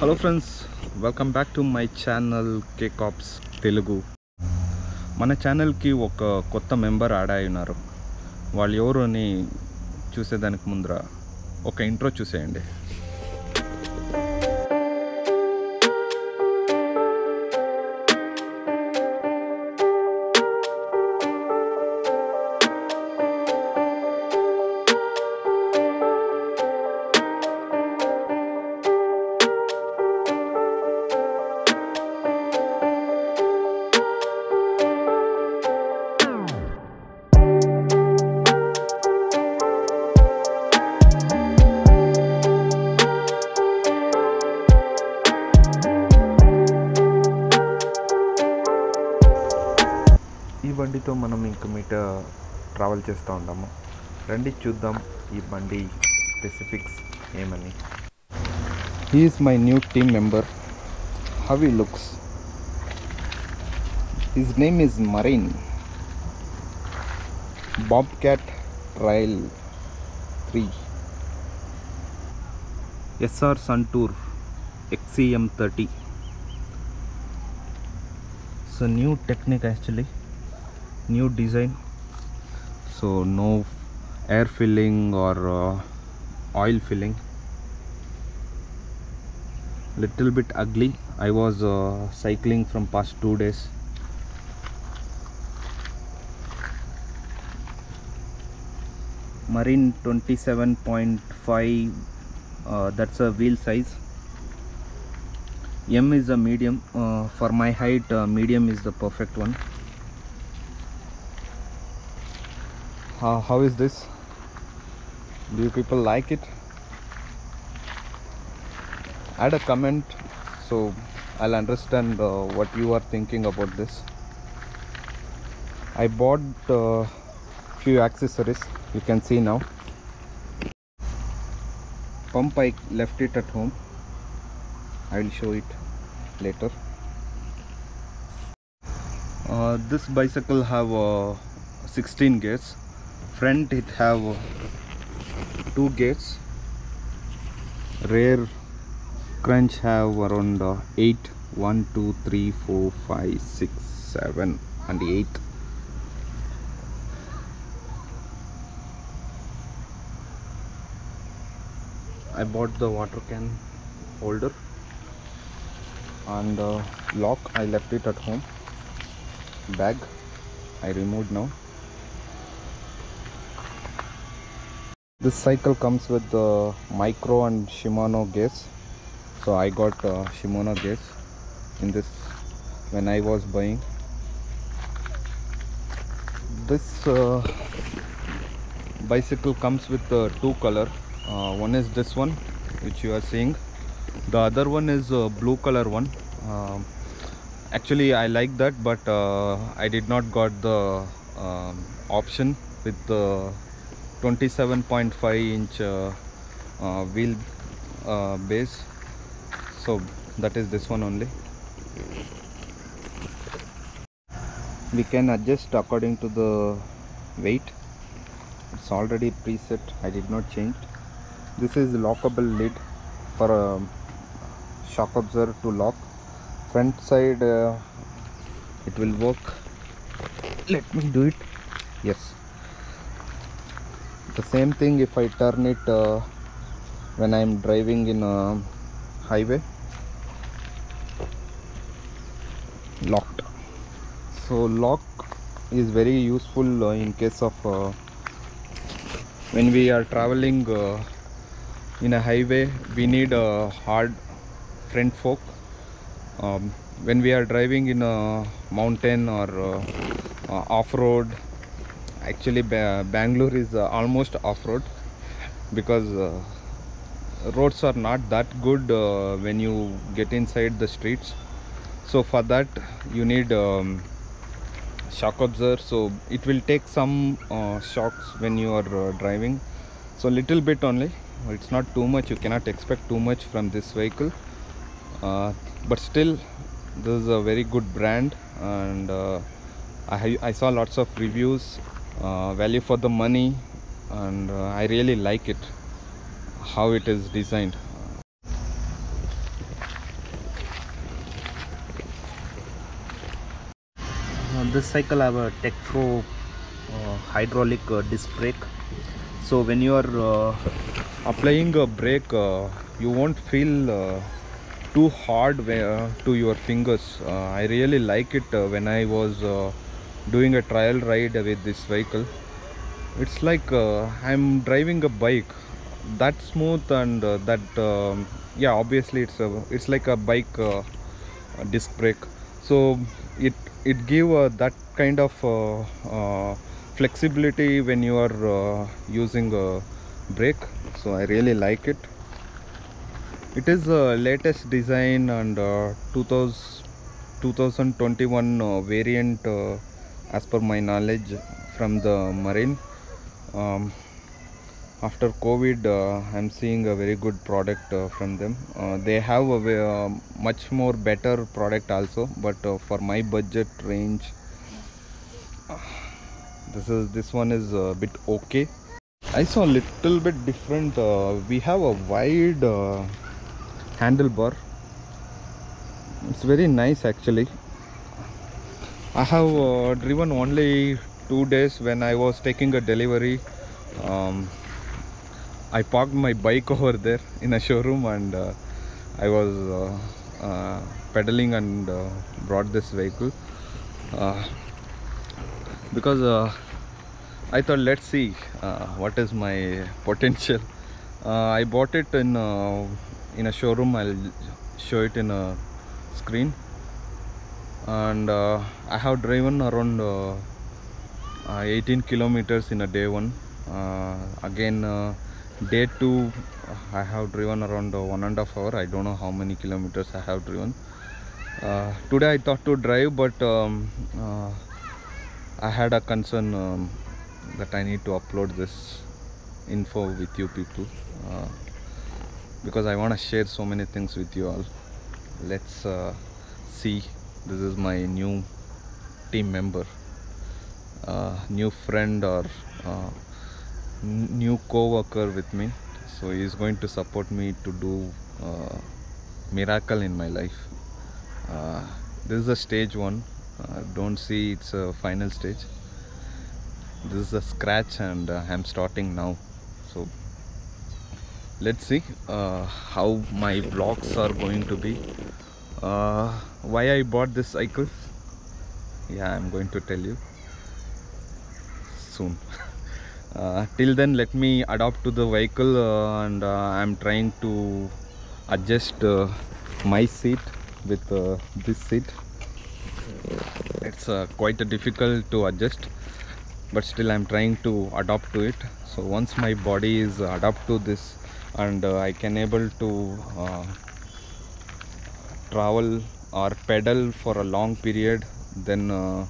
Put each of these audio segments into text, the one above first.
Hello friends welcome back to my channel కేకాప్స్ Telugu మన ఛానల్కి ఒక కొత్త మెంబర్ ఆడాయి అయి ఉన్నారు. వాళ్ళు ఎవరు అని చూసేదానికి ముందర ఒక ఇంట్రో చూసేయండి. ఈ బండితో మనం ఇంక మీట ట్రావెల్ చేస్తూ ఉంటాము రండి చూద్దాం ఈ బండి స్పెసిఫిక్స్ ఏమని he's my new team member how ఈ looks his name is marine Bob cat trial three SR సంటూర్ XCM thirty so new technique actually new design so no air filling or uh, oil filling little bit ugly i was uh, cycling from past two days Marin 27.5 uh, that's a wheel size M is a medium. Uh, for my height, uh, medium is the perfect one. How how is this? Do you people like it? Add a comment so I'll understand uh, what you are thinking about this. I bought uh, few accessories. You can see now. Pump I left it at home. I will show it later. Uh, this bicycle have uh, 16 gears. Front it have two gates. Rear crunch have around uh, 8 1 2 3 4 5 6 7 and 8 I bought the water can holder and uh, lock. I left it at home. Bag I removed now this cycle comes with the micro and Shimano gears so I got uh, Shimano gears in this when I was buying. This uh, bicycle comes with uh, two color. Uh, one is this one which you are seeing. The other one is uh, blue color one. Um, actually i like that but uh, i did not got the um, option with the 27.5 inch uh, uh, wheel uh, base. So that is this one only. We can adjust according to the weight. It's already preset. I did not change. This is lockable lid for a shock absorber to lock. Front side uh, it will work. Let me do it. Yes the same thing if i turn it uh, when i am driving in a highway. Locked. So lock is very useful uh, in case of uh, when we are traveling uh, in a highway we need a hard front fork. Um, when we are driving in a mountain or uh, uh, off-road actually ba- bangalore is uh, almost off-road because uh, roads are not that good uh, when you get inside the streets. So for that you need um, shock absorber. So it will take some uh, shocks when you are uh, driving. So little bit only. It's not too much. You cannot expect too much from this vehicle. Uh, but still this is a very good brand and I, I saw lots of reviews uh, value for the money and uh, I really like it how it is designed. Uh, this cycle have a Tektro uh, hydraulic uh, disc brake. So when you are uh, applying a brake you won't feel too hard to your fingers. I really like it when I was doing a trial ride with this vehicle. It's like uh, I'm driving a bike. That smooth and uh, that um, yeah obviously it's a it's like a bike uh, disc brake. So it it give uh, that kind of uh, uh, flexibility when you are using a brake. So i really like it. It is the latest design and uh, 2000 2021 uh, variant as per my knowledge from the Marin um, after covid uh, i'm seeing a very good product uh, from them. Uh, they have a uh, much more better product also but uh, for my budget range this is this one is a bit okay. I saw a little bit different uh, we have a wide uh, handlebar. It's very nice actually i have uh, driven only two days when i was taking a delivery um, I parked my bike over there in a showroom and uh, I was uh, uh, pedaling and uh, brought this vehicle uh, because I thought let's see what is my potential. I bought it in in a showroom. I'll show it in a screen, and uh, I have driven around uh, uh, 18 kilometers in a day one. Uh, again, uh, day two, I have driven around one and a half hour. I don't know how many kilometers I have driven. Today I thought to drive, but um, I had a concern um, that I need to upload this info with you people uh, because I want to share so many things with you all. Let's uh, see. This is my new team member, uh, new friend or uh, new co-worker with me. So he is going to support me to do uh, miracle in my life. This is a stage one. Don't see it's a final stage. This is a scratch, and uh, I'm starting now. So let's see uh, how my vlogs are going to be. Uh, why I bought this cycle? Yeah, I'm going to tell you soon. uh, till then, let me adapt to the vehicle, uh, and uh, I'm trying to adjust uh, my seat with uh, this seat. It's uh, quite difficult to adjust, but still I'm trying to adapt to it. So once my body is adapt to this, and I can able to travel or pedal for a long period, then uh,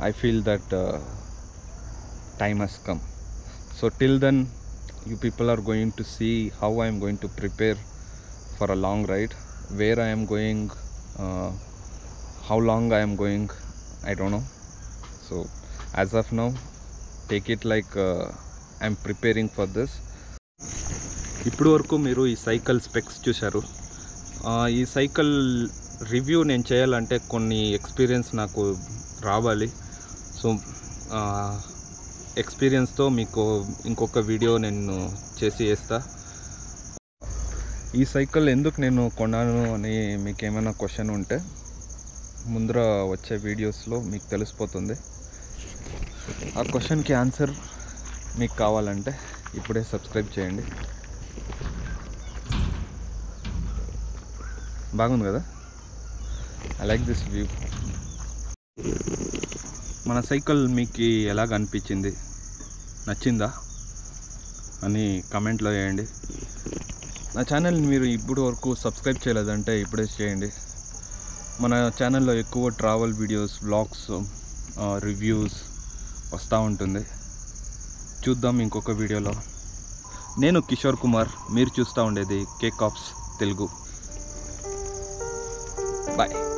I feel that uh, time has come. So till then, you people are going to see how I am going to prepare for a long ride, where I am going, uh, how long I am going, I don't know. So as of now, take it like uh, I'm preparing for this. ఇప్పుడు వరకు మీరు ఈ cycle specs చూశారు ఆ, ఈ cycle review నేను చేయాలంటే కొన్ని ఎక్స్పీరియన్స్ నాకు రావాలి. సో ఎక్స్పీరియన్స్తో మీకు ఇంకొక వీడియో నేను చేసి వేస్తా ఈ సైకిల్ ఎందుకు నేను కొన్నాను అని మీకు ఏమైనా క్వశ్చన్ ఉంటే ముందర వచ్చే వీడియోస్లో మీకు తెలిసిపోతుంది. ఆ క్వశ్చన్కి ఆన్సర్ మీకు కావాలంటే ఇప్పుడే సబ్స్క్రైబ్ చేయండి. బాగుంది కదా? ఐ లైక్ దిస్ వ్యూ మన సైకిల్ మీకు ఎలాగ అనిపించింది? నచ్చిందా? అని కమెంట్లో వేయండి. నా ఛానల్ని మీరు ఇప్పుడు వరకు సబ్స్క్రైబ్ చేయలేదంటే ఇప్పుడే చేయండి. మన ఛానల్లో ఎక్కువ ట్రావెల్ వీడియోస్ బ్లాగ్స్ రివ్యూస్ వస్తూ ఉంటుంది. చూద్దాం ఇంకొక వీడియోలో. నేను కిషోర్ కుమార్. మీరు చూస్తూ ఉండేది కేక్ ఆప్స్ తెలుగు. 拜。